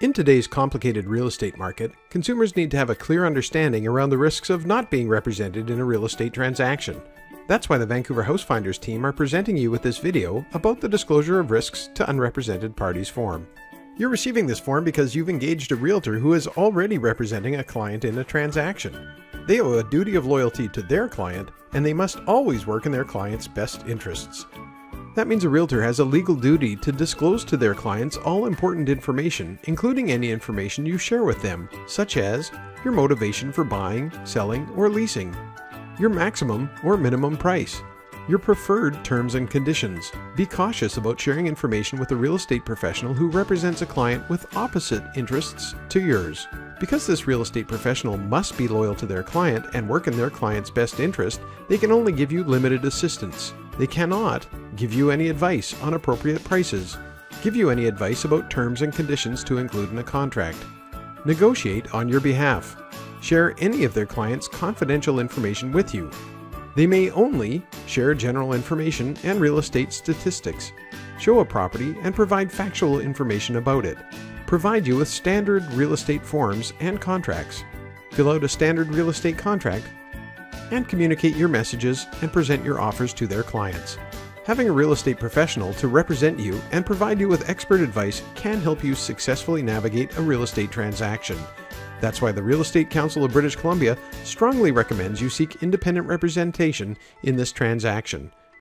In today's complicated real estate market, consumers need to have a clear understanding around the risks of not being represented in a real estate transaction. That's why the Vancouver House Finders team are presenting you with this video about the disclosure of risks to unrepresented parties form. You're receiving this form because you've engaged a realtor who is already representing a client in a transaction. They owe a duty of loyalty to their client, and they must always work in their client's best interests. That means a realtor has a legal duty to disclose to their clients all important information, including any information you share with them, such as your motivation for buying, selling, or leasing, your maximum or minimum price, your preferred terms and conditions. Be cautious about sharing information with a real estate professional who represents a client with opposite interests to yours. Because this real estate professional must be loyal to their client and work in their client's best interest, they can only give you limited assistance. They cannot give you any advice on appropriate prices, give you any advice about terms and conditions to include in a contract, negotiate on your behalf, share any of their clients' confidential information with you. They may only share general information and real estate statistics, show a property and provide factual information about it, provide you with standard real estate forms and contracts, fill out a standard real estate contract, and communicate your messages and present your offers to their clients. Having a real estate professional to represent you and provide you with expert advice can help you successfully navigate a real estate transaction. That's why the Real Estate Council of British Columbia strongly recommends you seek independent representation in this transaction.